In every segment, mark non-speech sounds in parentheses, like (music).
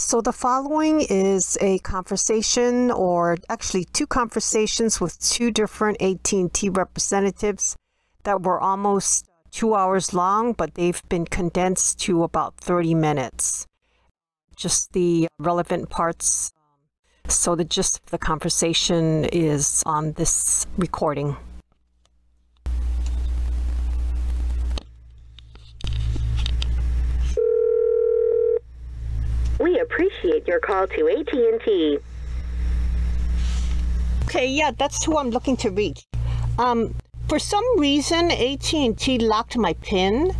So the following is a conversation, or actually two conversations with two different AT&T representatives that were almost two hours long, but they've been condensed to about 30 minutes. Just the relevant parts. So the gist of the conversation is on this recording. We appreciate your call to AT&T. Okay, yeah, that's who I'm looking to reach. Um, for some reason, AT&T locked my PIN.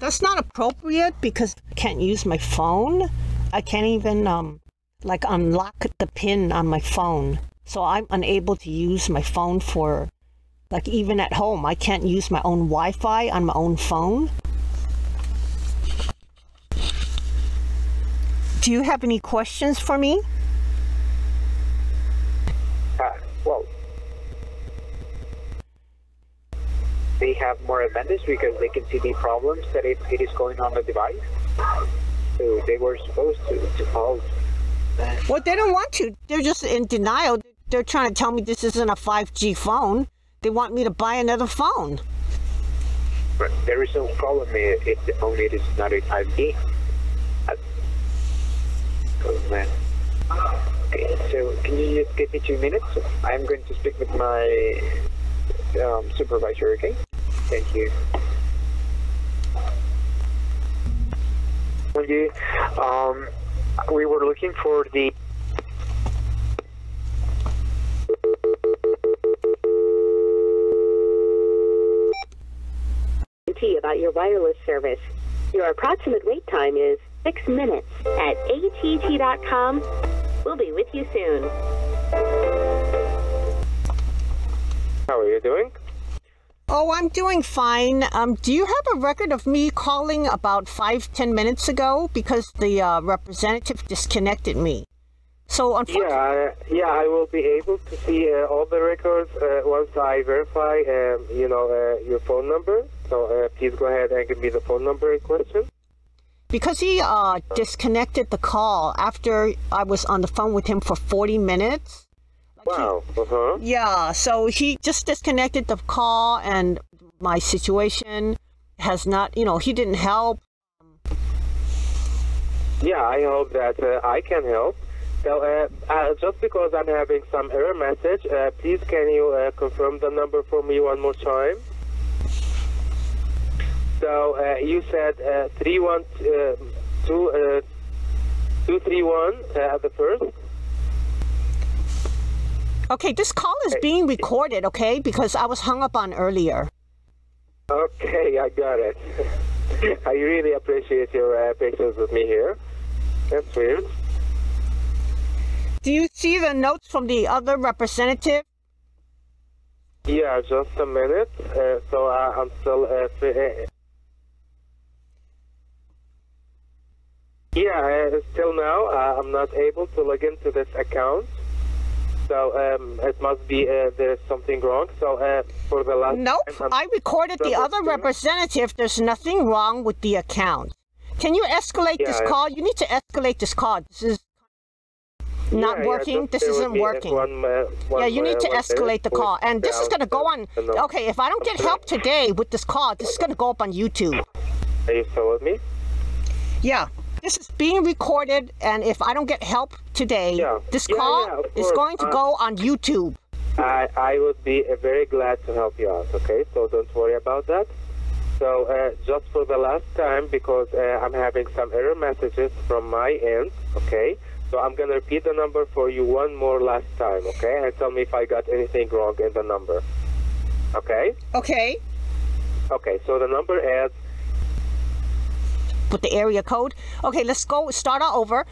That's not appropriate because I can't use my phone. I can't even um, like unlock the PIN on my phone. So I'm unable to use my phone for like even at home. I can't use my own Wi-Fi on my own phone. Do you have any questions for me? Uh, well, they have more advantage because they can see the problems that it, it is going on the device. So they were supposed to, to follow. Well, they don't want to. They're just in denial. They're trying to tell me this isn't a 5G phone. They want me to buy another phone. But there is no problem if, if the phone it is not a 5G. Man. Okay, so can you just give me two minutes? I'm going to speak with my um, supervisor, okay? Thank you. You. Um, we were looking for the about your wireless service. Your approximate wait time is six minutes. At att.com, we'll be with you soon. How are you doing? Oh, I'm doing fine. Um, do you have a record of me calling about five, ten minutes ago because the uh, representative disconnected me? So unfortunately, Yeah, I- yeah, I will be able to see uh, all the records uh, once I verify, um, you know, uh, your phone number. So uh, please go ahead and give me the phone number in question. Because he uh, disconnected the call after I was on the phone with him for 40 minutes. Wow. Uh huh. Yeah, so he just disconnected the call, and my situation has not, you know, he didn't help. Yeah, I hope that uh, I can help. So uh, uh, just because I'm having some error message, uh, please can you uh, confirm the number for me one more time? So uh, you said uh, three one uh, two uh, two three one uh, at the first. Okay, this call is being recorded, okay, because I was hung up on earlier. Okay, I got it. (laughs) I really appreciate your uh, patience with me here. That's weird. Do you see the notes from the other representative? Yeah, just a minute. Uh, so uh, I'm still. Uh, fi- uh, yeah, uh, still now uh, I'm not able to log into this account. So um, it must be uh, there's something wrong. So uh, for the last Nope, I'm recorded the other representative. There's nothing wrong with the account. Can you escalate this Yeah, I- call? You need to escalate this call. This is not Yeah, yeah, working. just this isn't working. One, uh, one, yeah, you need to escalate the call. And this is going to go on. Okay, if I don't get help today with this call, this is going to go up on YouTube. Are you still with me? Yeah. This is being recorded, and if I don't get help today, Yeah. this Yeah, call yeah, is going to Uh, go on YouTube. I, I would be uh, very glad to help you out, okay? So don't worry about that. So uh, just for the last time, because uh, I'm having some error messages from my end, okay? So I'm going to repeat the number for you one more last time, okay? And tell me if I got anything wrong in the number. Okay? Okay. Okay, so the number is Put the area code. Okay, let's go. Start all over.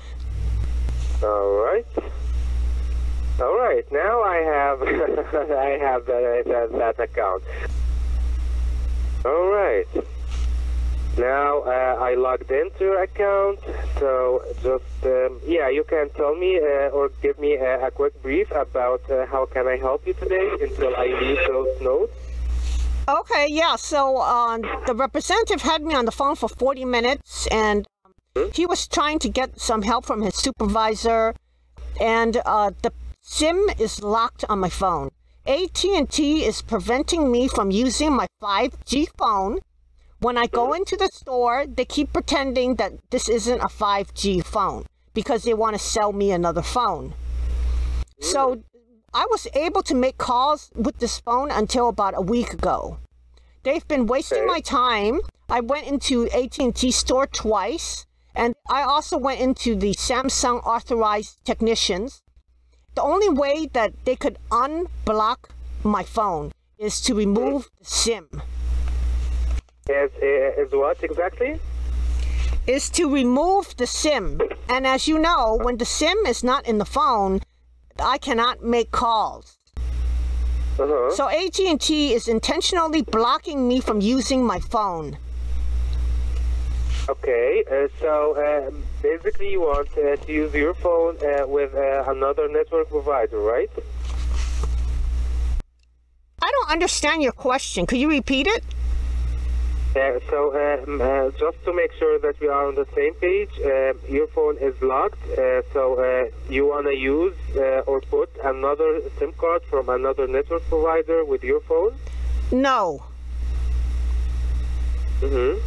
All right. All right. Now I have (laughs) I have that, that that account. All right. Now uh, I logged into your account. So just um, yeah, you can tell me uh, or give me a, a quick brief about uh, how can I help you today until I leave those notes. Okay, yeah. So uh, the representative had me on the phone for 40 minutes, and um, he was trying to get some help from his supervisor, and uh, the SIM is locked on my phone. AT&T is preventing me from using my 5G phone. When I go into the store, they keep pretending that this isn't a 5G phone because they want to sell me another phone. So I was able to make calls with this phone until about a week ago. They've been wasting Okay. my time. I went into AT&T store twice, and I also went into the Samsung authorized technicians. The only way that they could unblock my phone is to remove the SIM. Is, eh, is what exactly? Is to remove the SIM. And as you know, when the SIM is not in the phone, I cannot make calls. Uh-huh. So AT&T is intentionally blocking me from using my phone. Okay, uh, so um, basically you want uh, to use your phone uh, with uh, another network provider, right? I don't understand your question. Could you repeat it? Uh, so um, uh, just to make sure that we are on the same page, uh, your phone is locked. Uh, so uh, you want to use uh, or put another SIM card from another network provider with your phone? No. Mm-hmm.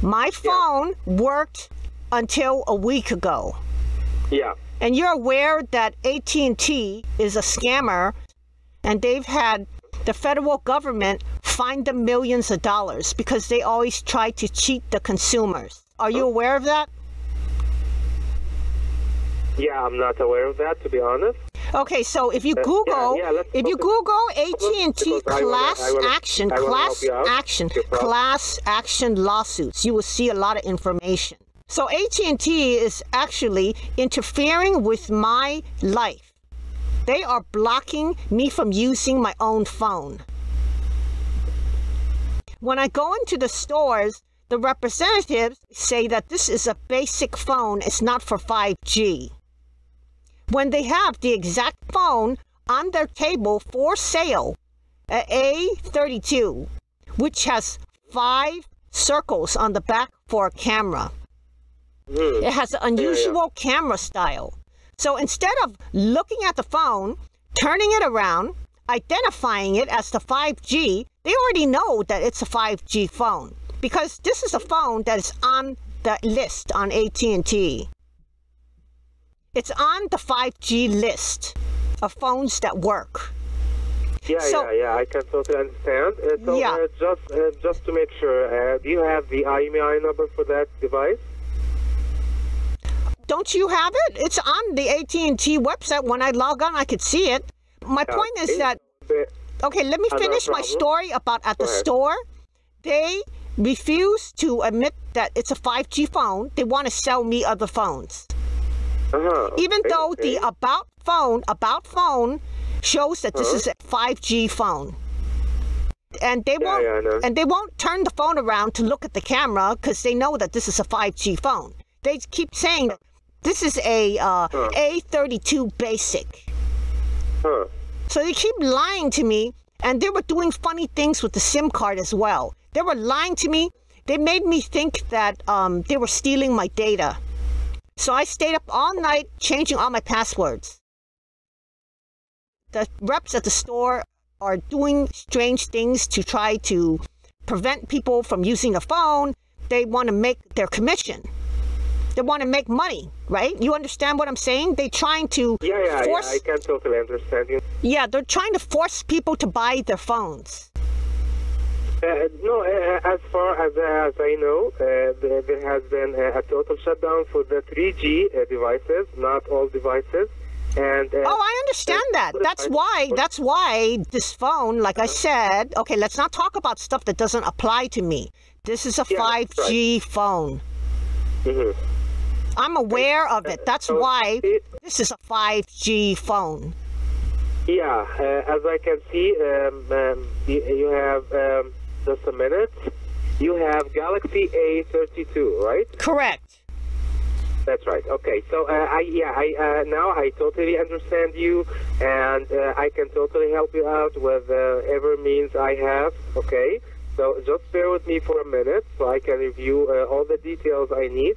My phone worked until a week ago. Yeah. And you're aware that AT&T is a scammer and they've had the federal government fine them millions of dollars because they always try to cheat the consumers. Are you aware of that? Yeah, I'm not aware of that, to be honest. Okay, so if you uh, Google, yeah, let's if you Google AT&T because I wanna- class I wanna- action, class help you out. action, class action lawsuits, you will see a lot of information. So AT&T is actually interfering with my life. They are blocking me from using my own phone. When I go into the stores, the representatives say that this is a basic phone, it's not for 5G when they have the exact phone on their table for sale, a A32, which has five circles on the back for a camera. Hmm. It has an unusual camera style. So instead of looking at the phone, turning it around, identifying it as the 5G, they already know that it's a 5G phone because this is a phone that is on the list on AT&T. It's on the 5G list of phones that work. Yeah, So- yeah, yeah. I can totally understand. Uh, so Yeah. uh, just uh, just to make sure, uh, do you have the IMEI number for that device? Don't you have it? It's on the AT&T website. When I log on, I could see it. My point is that Okay, let me Uh, finish my story about at the ahead. store. They refuse to admit that it's a 5G phone. They want to sell me other phones. uh-huh, Even okay, though the about phone, about phone shows that this Uh-huh. is a 5G phone. And they Yeah, won't yeah, and they won't turn the phone around to look at the camera because they know that this is a 5G phone. They keep saying that this is a uh, Huh. A32 basic. Huh. So they keep lying to me, and they were doing funny things with the SIM card as well. They were lying to me. They made me think that um, they were stealing my data. So I stayed up all night changing all my passwords. The reps at the store are doing strange things to try to prevent people from using a phone. They want to make their commission. They want to make money, right? You understand what I'm saying? They're trying to Yeah, yeah, force yeah. I can totally understand you. yeah, they're trying to force people to buy their phones. Uh, no, uh, as far as, uh, as I know, uh, there, there has been uh, a total shutdown for the 3G uh, devices, not all devices. And uh, Oh, I understand that. That's why that's why this phone, like I said, okay, let's not talk about stuff that doesn't apply to me. This is a Yeah, 5G phone. mhm. I'm aware of it. That's why this is a 5G phone. Yeah, uh, as I can see, um, um, you, you have um, just a minute. You have Galaxy A32, right? Correct. That's right. Okay, so uh, I yeah I uh, now I totally understand you, and uh, I can totally help you out with uh, every means I have. Okay, So just bear with me for a minute so I can review uh, all the details I need.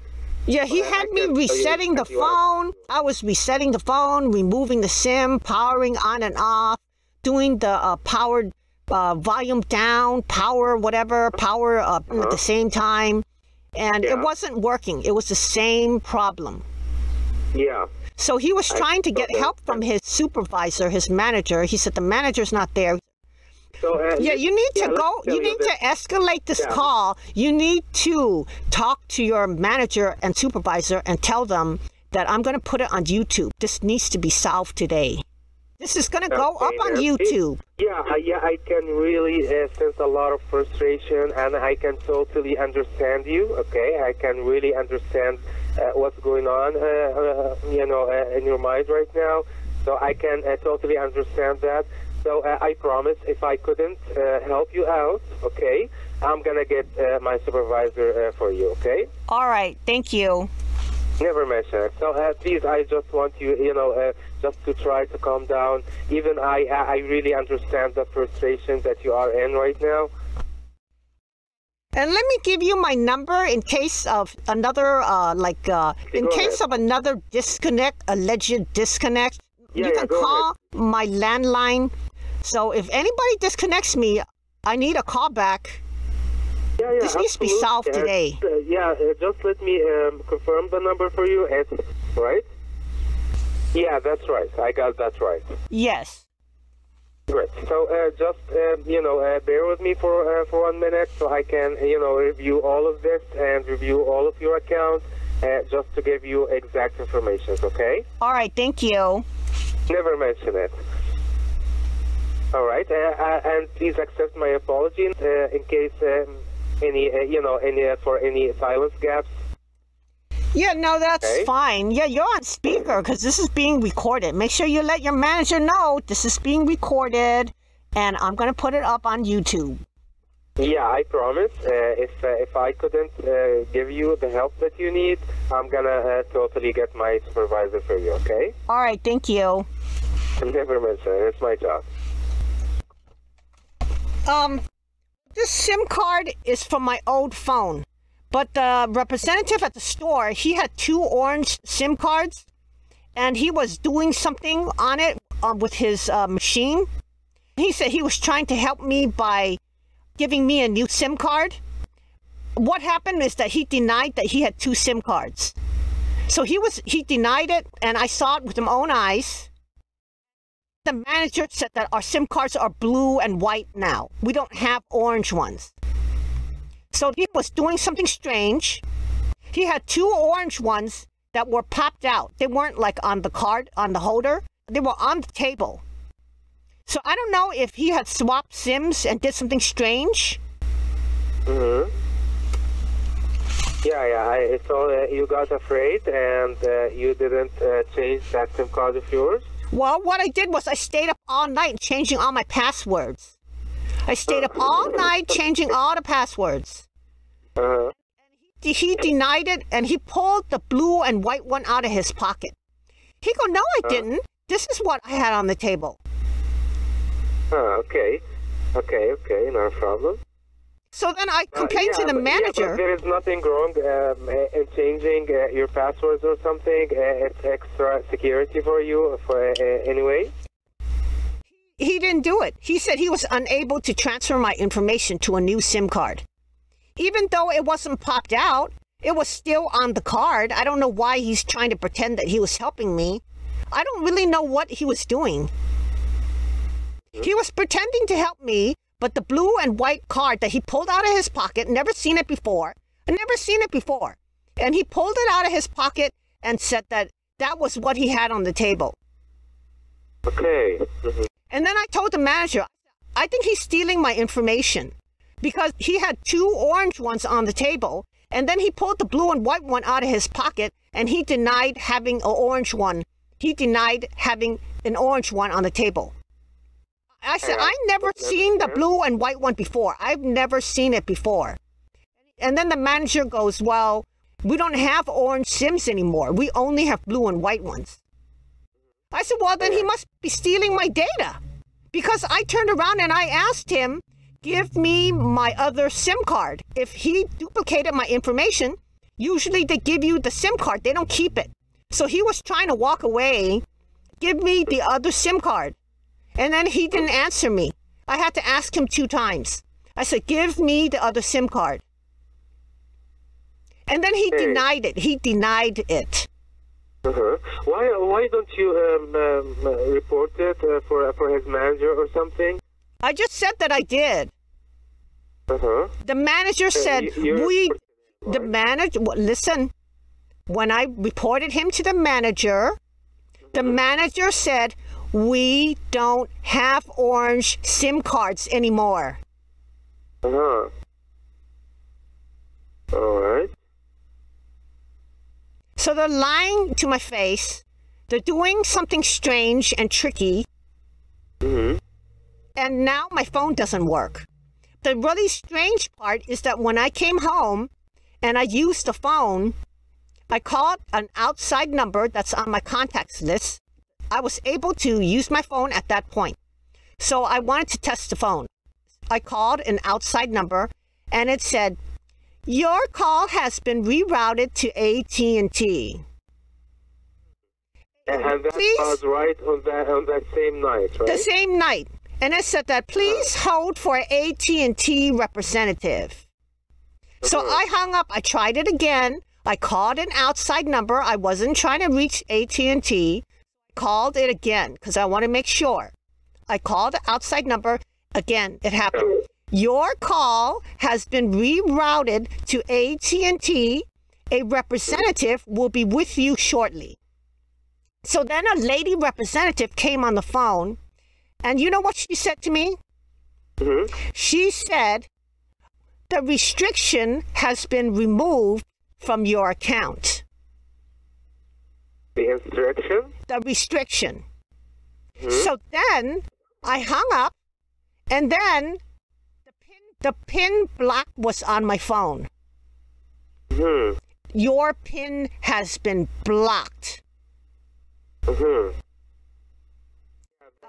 Yeah, he I- I had me can tell you resetting the phone. I was resetting the phone, removing the SIM, powering on and off, doing the uh, powered uh, volume down, power whatever, power up at the same time. And it Uh-huh. Wasn't working. It was the same problem. Yeah. So he was I trying to get okay. help from his supervisor, his manager. He said the manager's not there. So uh, Yeah, you need to yeah, go. You need to escalate this Yeah. call. You need to talk to your manager and supervisor and tell them that I'm going to put it on YouTube. This needs to be solved today. This is going to go Okay, up on. YouTube. Yeah, I, yeah, I can really uh, sense a lot of frustration, and I can totally understand you. Okay, I can really understand uh, what's going on, uh, uh, you know, uh, in your mind right now. So I can uh, totally understand that. So uh, I promise, if I couldn't uh, help you out, okay, I'm gonna get uh, my supervisor uh, for you. Okay. All right. Thank you. Never mention it. So uh, please, I just want you, you know, uh, just to try to calm down. Even I, I really understand the frustration that you are in right now. And let me give you my number in case of another, uh, like, uh, in go case ahead. of another disconnect, alleged disconnect. Yeah, you can go call my landline. So if anybody disconnects me, I need a call back. Yeah, yeah, This needs to be solved today. uh, yeah, uh, just let me um, confirm the number for you. It's right. Yeah, that's right. I got that right. Yes. Great. So uh, just um, you know, uh, bear with me for uh, for one minute, so I can you know review all of this and review all of your accounts, uh, just to give you exact information. Okay. All right. Thank you. Never mention it. All right, uh, uh, and please accept my apology uh, in case um, any, uh, you know, any uh, for any silence gaps. Yeah, no, that's Okay. fine. Yeah, you're on speaker because this is being recorded. Make sure you let your manager know this is being recorded, and I'm gonna put it up on YouTube. Yeah, I promise. Uh, if uh, if I couldn't uh, give you the help that you need, I'm gonna uh, totally get my supervisor for you. Okay? All right. Thank you. (laughs) Never mention it. It's my job. Um, this SIM card is from my old phone, but the representative at the store he had two orange SIM cards, and he was doing something on it uh, with his uh, machine. He said he was trying to help me by giving me a new SIM card. What happened is that he denied that he had two SIM cards. So he was he denied it, and I saw it with my own eyes. The manager said that our SIM cards are blue and white now. We don't have orange ones. So he was doing something strange. He had two orange ones that were popped out. They weren't like on the card, on the holder. They were on the table. So I don't know if he had swapped SIMs and did something strange. Mm-hmm. Yeah, yeah. I, uh, you got afraid and uh, you didn't uh, change that SIM card of yours. Well, what I did was I stayed up all night changing all my passwords. I stayed up all night changing all the passwords. Uh-huh. He- He denied it and he pulled the blue and white one out of his pocket. He go, no, I didn't. This is what I had on the table. Ah, okay. Okay, okay, no problem. So then I Uh, complained yeah, to the but- yeah, manager. but there is nothing wrong um, uh, in changing uh, your passwords or something. Uh, it's extra security for you for uh, anyway. he didn't do it. He said he was unable to transfer my information to a new SIM card. Even though it wasn't popped out, it was still on the card. I don't know why he's trying to pretend that he was helping me. I don't really know what he was doing. He was pretending to help me, but the blue and white card that he pulled out of his pocket, never seen it before, I never seen it before. And he pulled it out of his pocket and said that that was what he had on the table. Okay. And then I told the manager, I think he's stealing my information because he had two orange ones on the table. And then he pulled the blue and white one out of his pocket and he denied having an orange one. He denied having an orange one on the table. I said, I never seen the blue and white one before. I've never seen it before. And then the manager goes, Well, we don't have orange Sims anymore. We only have blue and white ones. I said, Well, then he must be stealing my data. Because I turned around and I asked him, give me my other SIM card. If he duplicated my information, usually they give you the SIM card, they don't keep it. So he was trying to walk away, give me the other SIM card. And then he didn't answer me. I had to ask him two times. I said, Give me the other SIM card. And then he Hey. denied it. He denied it. Uh-huh. Why why don't you um, um, uh, report it uh, for for his manager or something? I just said that I did. Uh-huh. The manager said, you- you're We, the manager, listen, when I reported him to the manager, the manager said, We don't have orange SIM cards anymore. Uh-huh. All right. So they're lying to my face. They're doing something strange and tricky. Mm-hmm. And now my phone doesn't work. The really strange part is that when I came home and I used the phone, I called an outside number that's on my contacts list. I was able to use my phone at that point. So I wanted to test the phone. I called an outside number and it said, "Your call has been rerouted to AT&T." And that Please? was right on that on that same night, right? the same night and it said that please hold for AT&T representative. So I hung up. I tried it again. I called an outside number. I wasn't trying to reach AT&T. Called it again because I want to make sure. I called the outside number again. It happened. Your call has been rerouted to AT&T. A representative will be with you shortly. So then a lady representative came on the phone, and you know what she said to me? Mhm. She said, the restriction has been removed from your account. The instruction. The restriction. So then I hung up, and then the pin, the pin block was on my phone. Hmm. Your pin has been blocked. hmm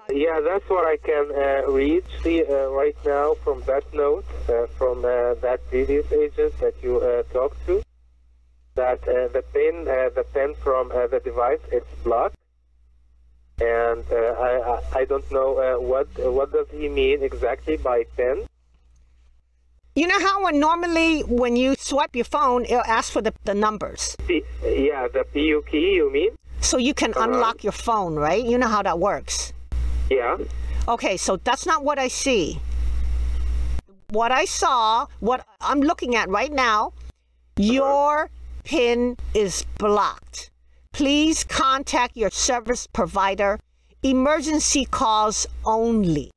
Yeah, that's what I can uh, read see, uh, right now from that note uh, from uh, that previous agent that you uh, talked to. That uh, the pin, uh, the pin from uh, the device, it's blocked, and uh, I, I don't know uh, what what does he mean exactly by pin. You know how when normally when you swipe your phone, it'll ask for the, the numbers. P- yeah, the PU key. You mean? So you can unlock your phone, right? You know how that works. Yeah. Okay, so that's not what I see. What I saw, what I'm looking at right now, your PIN is blocked. Please contact your service provider. Emergency calls only.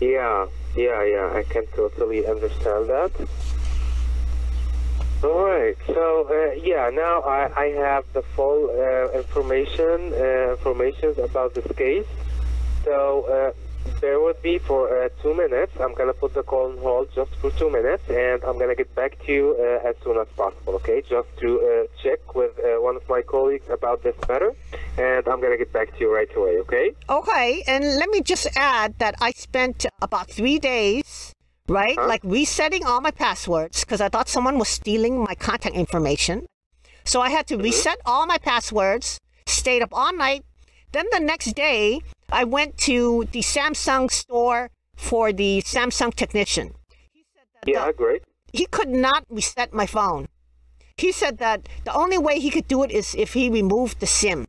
Yeah, yeah, yeah. I can totally understand that. All right. So uh, yeah, now I, I have the full uh, information uh, information about this case. So uh, bear with me for uh, two minutes. I'm gonna put the call on hold just for two minutes, and I'm gonna get back to you uh, as soon as possible. Okay? Just to uh, check with uh, one of my colleagues about this matter, and I'm gonna get back to you right away. Okay? Okay, and let me just add that I spent about three days, right, like resetting all my passwords because I thought someone was stealing my contact information. So I had to reset all my passwords, stayed up all night. Then the next day, I went to the Samsung store for the Samsung technician. he said Yeah. Great. He could not reset my phone. He said that the only way he could do it is if he removed the SIM.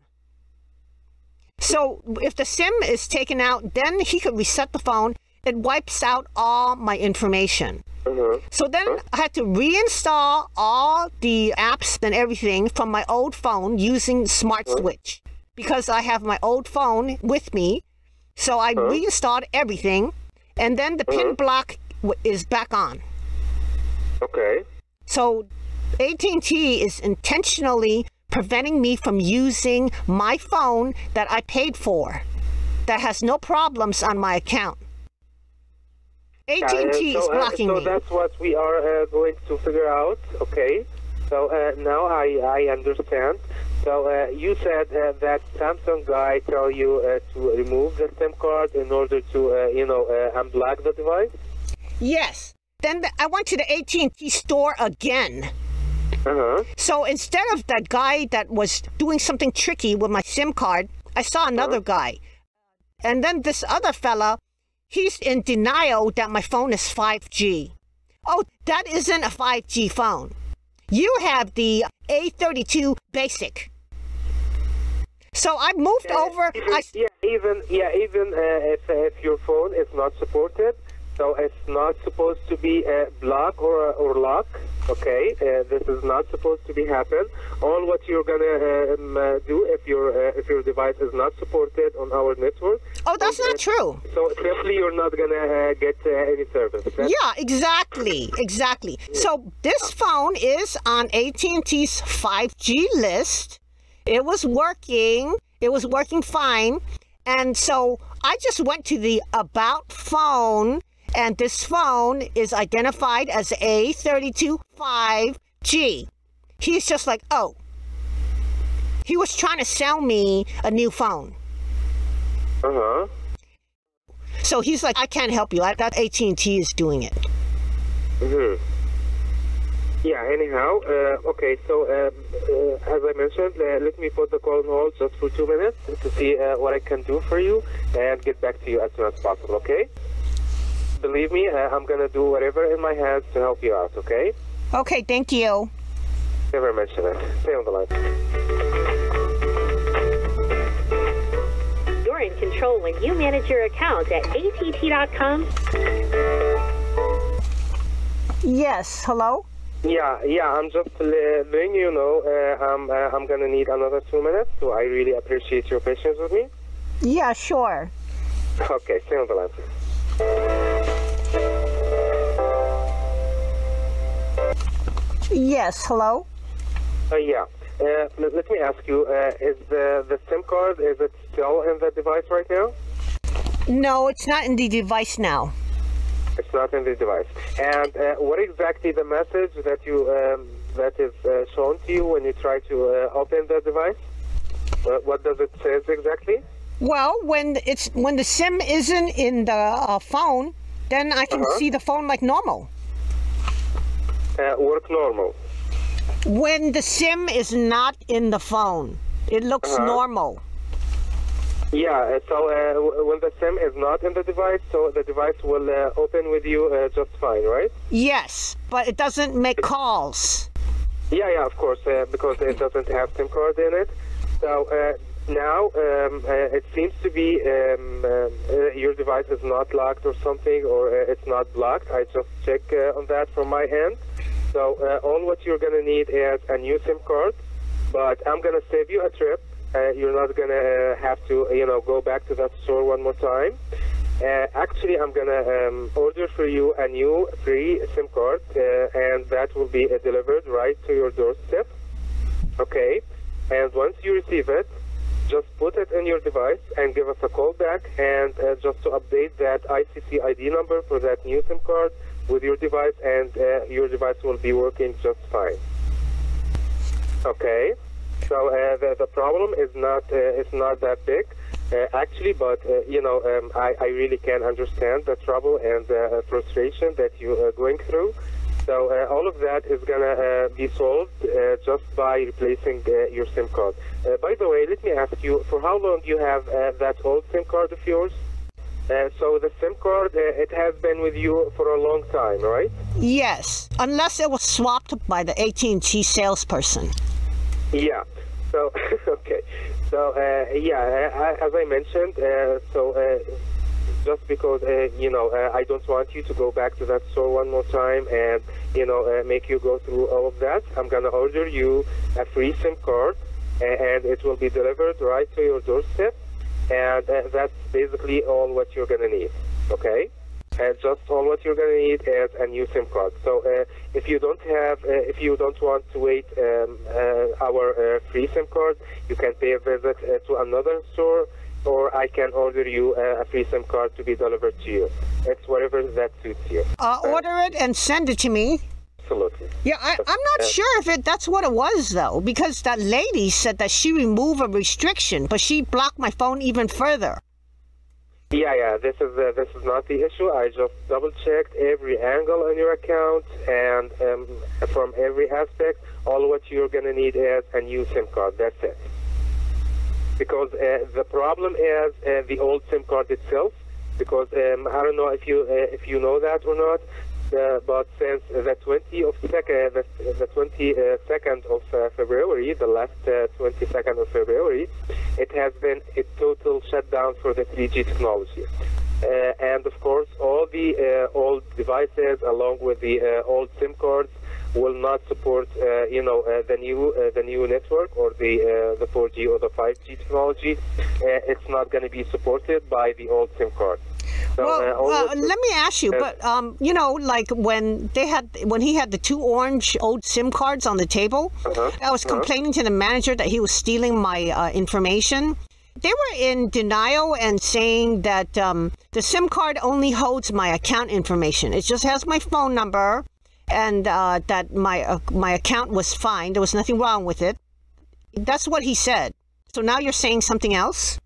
So if the SIM is taken out, then he could reset the phone. It wipes out all my information. Uh-huh. So then I had to reinstall all the apps and everything from my old phone using Smart Switch because I have my old phone with me. So I reinstalled everything, and then the pin block w- is back on. Okay. So AT&T is intentionally preventing me from using my phone that I paid for that has no problems on my account. AT&T uh, is so, uh, blocking so me. So that's what we are uh, going to figure out. Okay. So uh, now I, I understand. So uh, you said uh, that Samsung guy tell you uh, to remove the SIM card in order to uh, you know uh, unblock the device. Yes. Then the, I went to the AT&T store again. Uh-huh. So instead of that guy that was doing something tricky with my SIM card, I saw another guy. And then this other fella, he's in denial that my phone is 5G. Oh, that isn't a 5G phone. You have the A32 basic. So I moved over. Even, I, yeah, even yeah, even uh, if if your phone is not supported, so it's not supposed to be a block or or lock. Okay, uh, this is not supposed to be happen. All what you're gonna um, uh, do if your uh, if your device is not supported on our network. oh, that's so, not uh, true. So simply you're not gonna uh, get uh, any service. That's- Yeah, exactly, exactly. So this phone is on AT&T's 5G list. It was working. It was working fine. And so I just went to the about phone and this phone is identified as A32 5G. He's just like, "Oh, he was trying to sell me a new phone." Uh-huh. So he's like, "I can't help you. I thought AT&T is doing it." hmm Yeah, anyhow, uh, okay, so um, uh, as I mentioned, uh, let me put the call on hold just for two minutes to see uh, what I can do for you and get back to you as soon as possible, okay? Believe me, uh, I'm going to do whatever in my hands to help you out, okay? Okay, thank you. Never mention it. Stay on the line. You're in control when you manage your account at att.com. Yes, hello? Yeah, yeah, I'm just letting you know uh, I'm, uh, I'm going to need another two minutes, so I really appreciate your patience with me. Yeah, sure. Okay, stay on the line, please. Yes, hello? Uh, yeah. Uh, let, let me ask you, uh, is the, the SIM card, is it still in the device right now? No, it's not in the device now. Not in the device. And uh, what exactly the message that you um, that is uh, shown to you when you try to uh, open the device? What does it say exactly? Well, when it's when the SIM isn't in the uh, phone, then I can Uh-huh. see the phone like normal. Uh, work normal. When the SIM is not in the phone, it looks Uh-huh. normal. Yeah, uh, so uh, when the SIM is not in the device, so the device will uh, open with you uh, just fine, right? Yes, but it doesn't make calls. Yeah, yeah, of course, uh, because it doesn't have SIM card in it. So uh, now um, uh, it seems to be um, um, uh, your device is not locked or something, or uh, it's not blocked. I just check uh, on that from my end. So uh, all what you're gonna need is a new SIM card, but I'm gonna save you a trip. Uh, you're not gonna uh, have to, you know, go back to that store one more time. Uh, actually, I'm gonna um, order for you a new free SIM card, uh, and that will be uh, delivered right to your doorstep. Okay, and once you receive it, just put it in your device and give us a call back, and uh, just to update that ICC ID number for that new SIM card with your device, and uh, your device will be working just fine. Okay, so uh, the the problem is not uh, it's not that big. Uh, actually, but uh, you know, um, I, I really can understand the trouble and the uh, frustration that you are going through. So uh, all of that is gonna uh, be solved uh, just by replacing uh, your SIM card. Uh, by the way, let me ask you: for how long do you have uh, that old SIM card of yours? Uh, so the SIM card, uh, it has been with you for a long time, right? Yes, unless it was swapped by the AT&T salesperson. Yeah. So (laughs) okay. So uh, yeah, uh, as I mentioned, uh, so just because uh, you know uh, I don't want you to go back to that store one more time and you know uh, make you go through all of that, I'm gonna order you a free SIM card, and it will be delivered right to your doorstep, and that's basically all what you're gonna need. Okay. And just all what you're gonna need is a new SIM card. So uh, if you don't have, uh, if you don't want to wait um, uh, our uh, free SIM card, you can pay a visit uh, to another store, or I can order you uh, a free SIM card to be delivered to you. It's whatever that suits you. Uh, order it and send it to me. Absolutely. Yeah, I, I'm not sure if it that's what it was though, because that lady said that she removed a restriction, but she blocked my phone even further. Yeah, yeah. This is uh, this is not the issue. I just double checked every angle on your account, and um, from every aspect, all what you're gonna need is a new SIM card. That's it. Because uh, the problem is uh, the old SIM card itself. Because um, I don't know if you uh, if you know that or not, but since the 20 of second, the, the 22nd of uh, February, the last uh, 22nd of February, it has been a total shutdown for the 3G technology. Uh, and of course, all the uh, old devices, along with the uh, old SIM cards, will not support, uh, you know, uh, the new uh, the new network or the uh, the 4G or the 5G technology. Uh, it's not going to be supported by the old SIM card. So, Well, uh, uh, let me ask you, uh, but um, you know, like when they had when he had the two orange old SIM cards on the table, Uh-huh, I was uh-huh. complaining to the manager that he was stealing my uh, information. They were in denial and saying that um, the SIM card only holds my account information. It just has my phone number, and uh, that my uh, my account was fine. There was nothing wrong with it. That's what he said. So now you're saying something else?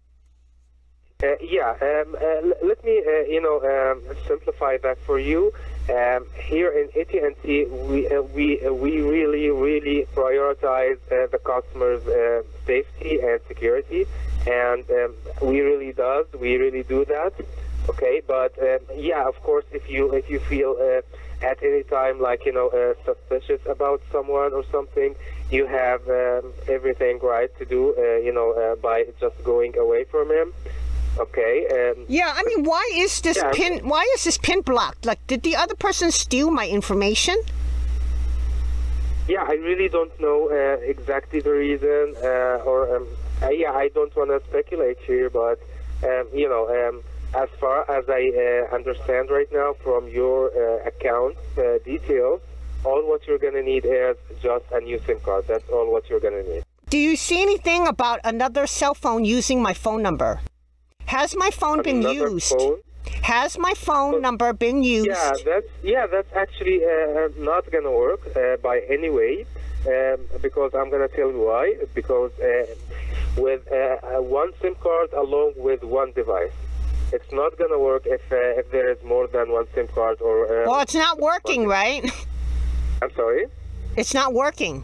Uh, yeah, um, uh, let me, uh, you know, um, simplify that for you. Um, here in AT&T, we uh, we uh, we really really prioritize uh, the customer's safety and security, and um, we really does we really do that. Okay, but um, yeah, of course, if you if you feel at any time like you know uh, suspicious about someone or something, you have um, everything right to do. Uh, you know, uh, by just going away from him. Okay. Um, Yeah, I mean, why is this Yeah. pin? Why is this pin blocked? Like, did the other person steal my information? yeah, I really don't know uh, exactly the reason, uh, or um, uh, yeah, I don't want to speculate here, but um, you know, um, as far as I uh, understand right now from your uh, account uh, details, all what you're gonna need is just a new SIM card. That's all what you're gonna need. Do you see anything about another cell phone using my phone number? Has my phone been used? phone? Has my phone number been used? Yeah, that's yeah, that's actually uh, not gonna work uh, by any way, um, because I'm gonna tell you why. Because uh, with uh, uh, one SIM card along with one device, it's not gonna work if uh, if there is more than one SIM card or. Uh, Well, it's not working, right? I'm sorry. It's not working.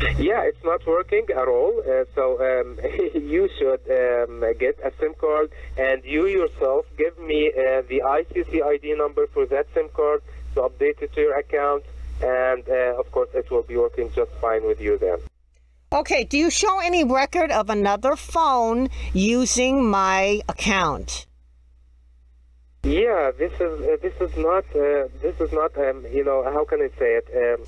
Yeah, it's not working at all. Uh, so um, (laughs) you should um, get a SIM card, and you yourself give me uh, the ICC ID number for that SIM card to update it to your account, and uh, of course it will be working just fine with you then. Okay, do you show any record of another phone using my account? Yeah, this is uh, this is not uh, this is not um, you know how can I say it?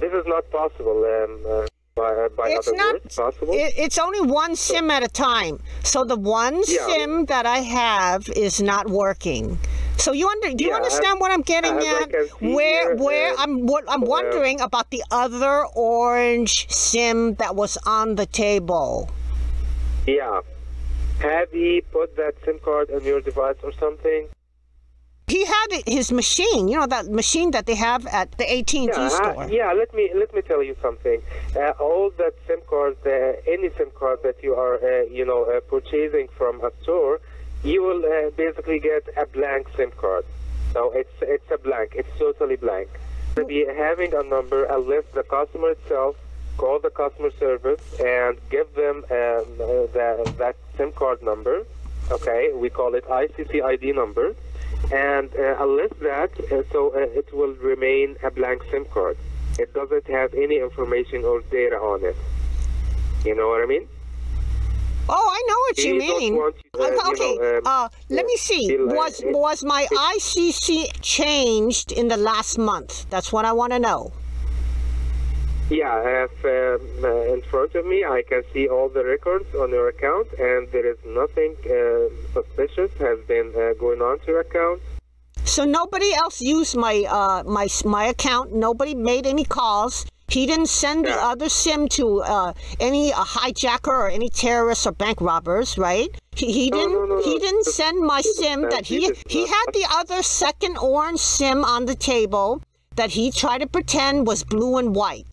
This is not possible. Um, uh, by, uh, by It's other not. words, possible. It, it's only one SIM at a time. So the one Yeah. SIM that I have is not working. So you under, do you Yeah, understand what I'm getting at? Where here, where I'm what I'm wondering about the other orange SIM that was on the table. yeah. Have he put that SIM card on your device or something? He had his machine, you know that machine that they have at the AT&T Yeah, uh, store. yeah. Let me let me tell you something. Uh, all that SIM card, uh, any SIM card that you are, uh, you know, uh, purchasing from a store, you will uh, basically get a blank SIM card. So it's it's a blank. It's totally blank. To be having a number unless the customer itself call the customer service and give them um, uh, the, that SIM card number. Okay, we call it ICC ID number. And uh, unless that, uh, so uh, it will remain a blank SIM card. It doesn't have any information or data on it. You know what I mean? Oh, I know what you don't mean. want uh, okay, you know, um, uh, let me see. uh, Was was my ICC changed in the last month? That's what I want to know. Yeah, I have um, uh, in front of me. I can see all the records on your account, and there is nothing uh, suspicious has been uh, going on to your account. So nobody else used my uh my my account. Nobody made any calls. He didn't send the other SIM to uh, any uh, hijacker or any terrorists or bank robbers, right? He, he No, didn't. no, no, he didn't send my SIM that he he had the other second orange SIM on the table that he tried to pretend was blue and white.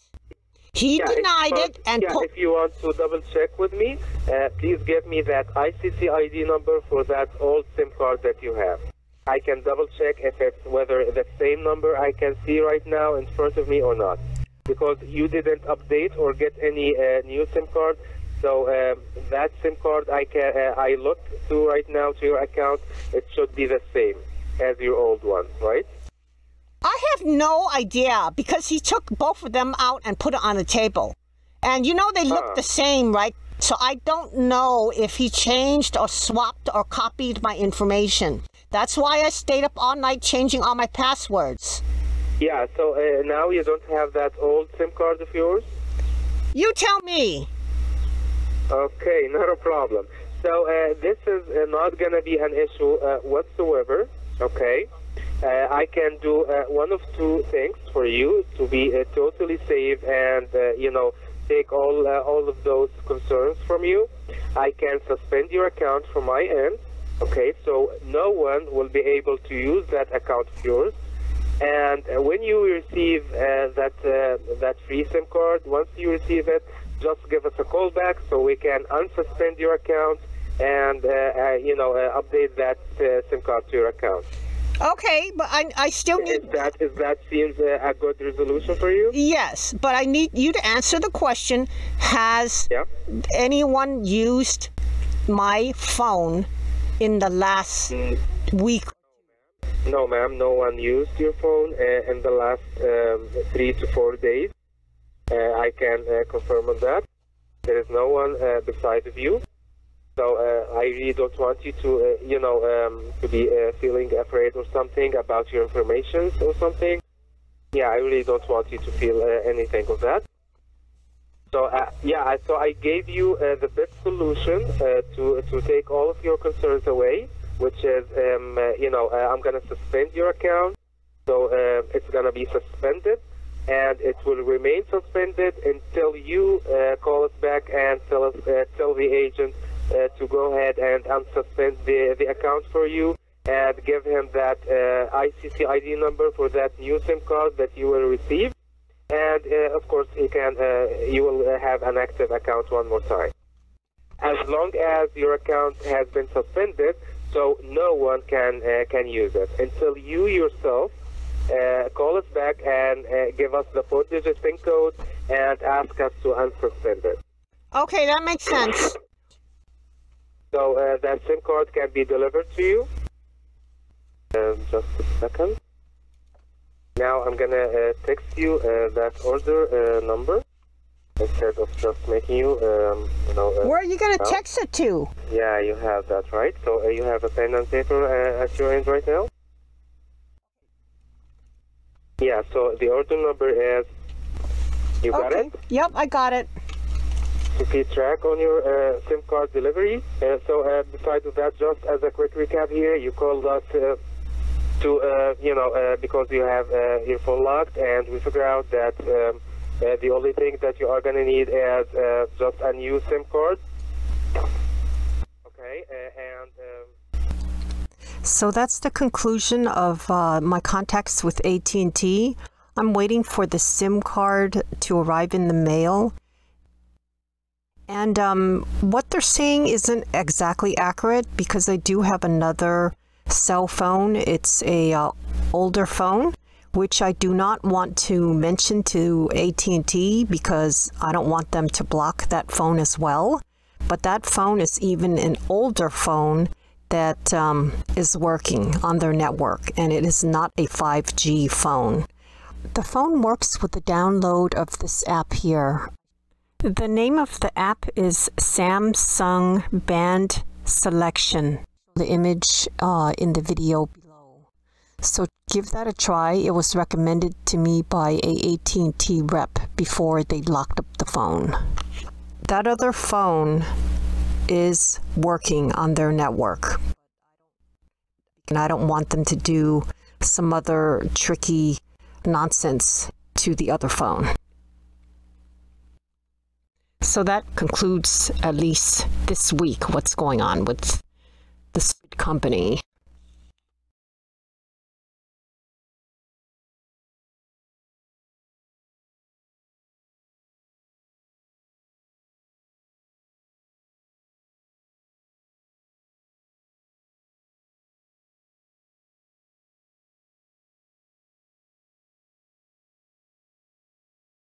He Yeah, denied it and yeah, if you want to double check with me, uh, please give me that ICC ID number for that old SIM card that you have. I can double check if it's whether the same number I can see right now in front of me or not, because you didn't update or get any uh, new SIM card. So um, that SIM card I can uh, I looked to right now to your account, it should be the same as your old one, right? I have no idea because he took both of them out and put it on the table. And you know they look Huh. the same, right? So I don't know if he changed or swapped or copied my information. That's why I stayed up all night changing all my passwords. Yeah. So uh, now you don't have that old SIM card of yours. You tell me. Okay, (laughs) not a problem. So uh, this is uh, not going to be an issue uh, whatsoever. Okay, uh, I can do uh, one of two things for you to be uh, totally safe and uh, you know take all uh, all of those concerns from you. I can suspend your account from my end. Okay, so no one will be able to use that account of yours. And uh, when you receive that that free SIM card, once you receive it, just give us a call back so we can unsuspend your account and you know update that SIM card to your account. Okay, but I, I still need. Is that is that seems uh, a good resolution for you? Yes, but I need you to answer the question Has Yeah. anyone used my phone in the last week? No, ma'am. No one used your phone uh, in the last um, three to four days. Uh, I can uh, confirm on that. There is no one uh, beside you. So uh, I really don't want you to, uh, you know, um, to be uh, feeling afraid or something about your information or something. Yeah, I really don't want you to feel uh, anything of that. So uh, yeah, so I gave you uh, the best solution to to take all of your concerns away, which is um, you know I'm gonna suspend your account, so uh, it's gonna be suspended, and it will remain suspended until you call us back and tell us tell the agent uh, to go ahead and unsuspend the the account for you and give him that uh, ICC ID number for that new SIM card that you will receive. And uh, of course you can uh, you will uh, have an active account one more time. As long as your account has been suspended so no one can uh, can use it. Until you yourself call us back and give us the four digit pin code and ask us to unsuspend it. Okay, that makes sense. So uh, that sim card can be delivered to you um, just a second now I'm gonna uh, text you uh, that order uh, number instead of just making you, um, you know. Uh, Where are you going to well, text it to? Yeah, you have that right. So uh, you have a pen and paper uh, at your end right now. Yeah. So the order number is. You got okay. it. Yep, I got it. To keep track on your uh, SIM card delivery. Uh, so uh, besides that, just as a quick recap here, you called us uh, to, uh, you know, uh, because you have your phone locked, and we figure out that um, the only thing that you are going to need is just a new SIM card. Okay, and. Um, So that's the conclusion of uh, my contacts with AT&T. I'm waiting for the SIM card to arrive in the mail. And um, what they're saying isn't exactly accurate because I do have another cell phone. It's a uh, older phone, which I do not want to mention to AT&T because I don't want them to block that phone as well. But that phone is even an older phone that um, is working on their network, and it is not a 5G phone. The phone works with the download of this app here. The name of the app is Samsung Band Selection. The image uh, in the video below. So give that a try. It was recommended to me by a AT&T rep before they locked up the phone. That other phone is working on their network. And I don't want them to do some other tricky nonsense to the other phone. So that concludes at least this week what's going on with the company.